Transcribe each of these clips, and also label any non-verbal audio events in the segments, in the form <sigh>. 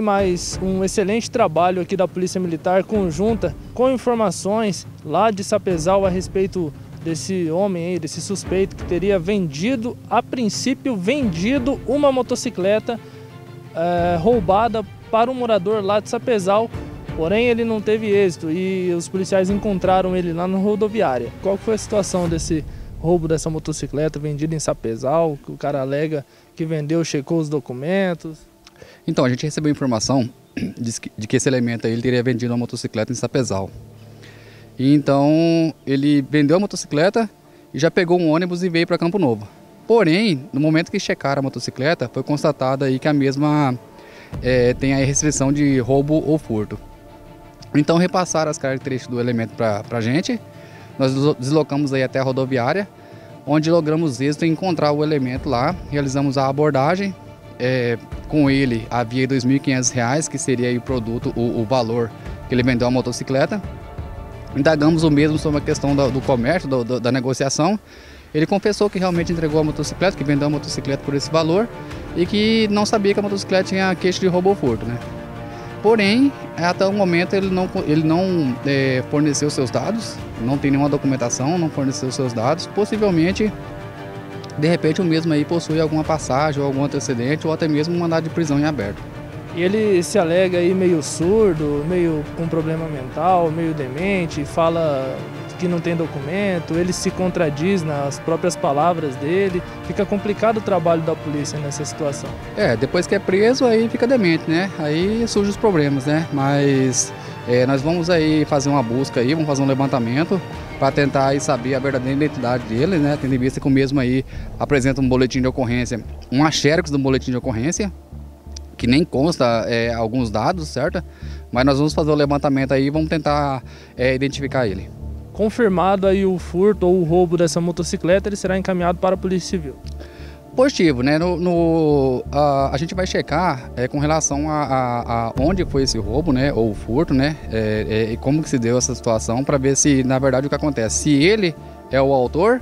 mais um excelente trabalho aqui da Polícia Militar conjunta com informações lá de Sapezal a respeito desse homem aí, desse suspeito que teria vendido, a princípio vendido uma motocicleta é, roubada para um morador lá de Sapezal, porém ele não teve êxito e os policiais encontraram ele lá na rodoviária. Qual foi a situação desse roubo dessa motocicleta vendida em Sapezal, que o cara alega que vendeu, checou os documentos? Então, a gente recebeu informação <clears throat> de que esse elemento aí ele teria vendido uma motocicleta em Sapezal. E então, ele vendeu a motocicleta e já pegou um ônibus e veio para Campo Novo. Porém, no momento que checaram a motocicleta, foi constatado aí que a mesma é, tem a restrição de roubo ou furto. Então, repassaram as características do elemento para a gente. Nós deslocamos aí até a rodoviária, onde logramos êxito em encontrar o elemento lá, realizamos a abordagem, é, com ele havia R$ 2.500, que seria o produto, o, o, valor que ele vendeu a motocicleta. Indagamos o mesmo sobre a questão do, do comércio, do, do, da negociação. Ele confessou que realmente entregou a motocicleta, que vendeu a motocicleta por esse valor e que não sabia que a motocicleta tinha queixa de roubo ou furto. Né? Porém, até o momento ele não, ele não é, forneceu seus dados, não tem nenhuma documentação, não forneceu seus dados. Possivelmente de repente o mesmo aí possui alguma passagem ou algum antecedente ou até mesmo um mandado de prisão em aberto. E ele se alega aí meio surdo, meio com problema mental, meio demente, fala que não tem documento, ele se contradiz nas próprias palavras dele. Fica complicado o trabalho da polícia nessa situação. É, depois que é preso aí fica demente, né? Aí surgem os problemas, né? Mas é, nós vamos aí fazer uma busca aí, vamos fazer um levantamento para tentar aí saber a verdadeira identidade dele, né? Tendo em vista que o mesmo aí apresenta um boletim de ocorrência, um xerox do boletim de ocorrência, que nem consta é, alguns dados, certo? Mas nós vamos fazer o levantamento aí e vamos tentar é, identificar ele. Confirmado aí o furto ou o roubo dessa motocicleta, ele será encaminhado para a Polícia Civil. Positivo, né? No, no a, a, gente vai checar é, com relação a, a, a, onde foi esse roubo, né? Ou furto, né? É, é, e como que se deu essa situação para ver se, na verdade, o que acontece. Se ele é o autor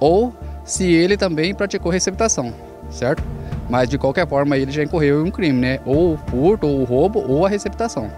ou se ele também praticou receptação, certo? Mas de qualquer forma ele já incorreu em um crime, né? Ou furto, ou roubo, ou a receptação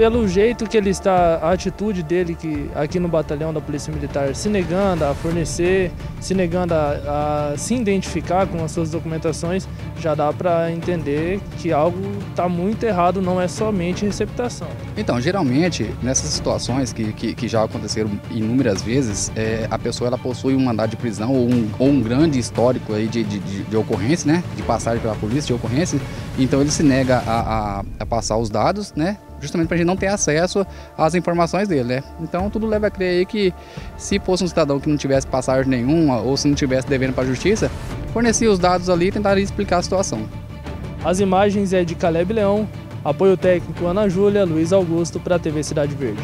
pelo jeito que ele está, a atitude dele que aqui no batalhão da Polícia Militar, se negando a fornecer, se negando a, a se identificar com as suas documentações, já dá para entender que algo está muito errado, não é somente receptação. Então, geralmente, nessas situações que, que, que já aconteceram inúmeras vezes, é, a pessoa ela possui um mandado de prisão ou um, ou um grande histórico aí de, de, de, de ocorrência, né? De passagem pela polícia de ocorrência, então ele se nega a, a, a passar os dados, né? Justamente para a gente não ter acesso às informações dele, né? Então tudo leva a crer aí que se fosse um cidadão que não tivesse passagem nenhuma ou se não tivesse devendo para a justiça, fornecia os dados ali e tentaria explicar a situação. As imagens é de Caleb Leão, apoio técnico Ana Júlia, Luiz Augusto para a TV Cidade Verde.